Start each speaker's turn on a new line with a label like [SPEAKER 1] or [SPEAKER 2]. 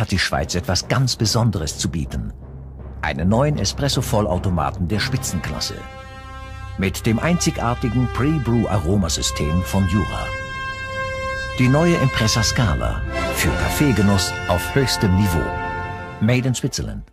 [SPEAKER 1] hat die Schweiz etwas ganz Besonderes zu bieten. Einen neuen Espresso-Vollautomaten der Spitzenklasse. Mit dem einzigartigen Pre-Brew-Aromasystem von Jura. Die neue Impressa Scala für Kaffeegenuss auf höchstem Niveau. Made in Switzerland.